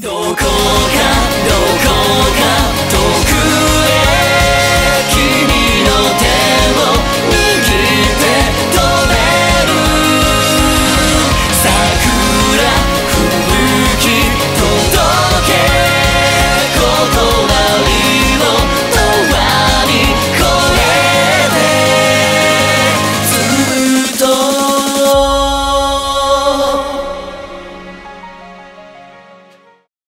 どこ